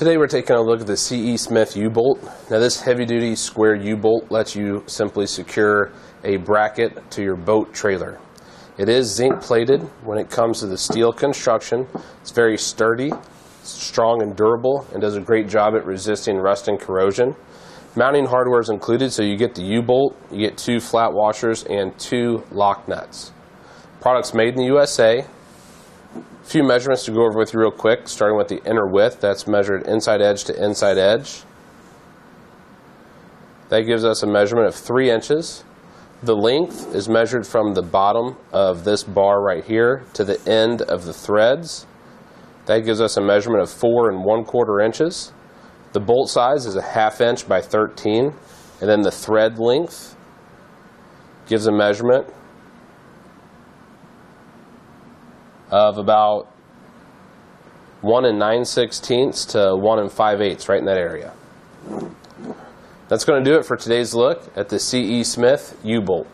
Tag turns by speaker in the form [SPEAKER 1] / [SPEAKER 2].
[SPEAKER 1] Today we're taking a look at the CE Smith U-bolt. Now this heavy-duty square U-bolt lets you simply secure a bracket to your boat trailer. It is zinc plated when it comes to the steel construction. It's very sturdy, strong and durable, and does a great job at resisting rust and corrosion. Mounting hardware is included, so you get the U-bolt, you get two flat washers, and two lock nuts. Products made in the USA, few measurements to go over with you real quick, starting with the inner width. That's measured inside edge to inside edge. That gives us a measurement of 3 inches. The length is measured from the bottom of this bar right here to the end of the threads. That gives us a measurement of 4 and 1 quarter inches. The bolt size is a half inch by 13. And then the thread length gives a measurement of about 1 and 9 sixteenths to 1 and 5 eighths, right in that area. That's going to do it for today's look at the CE Smith U-bolt.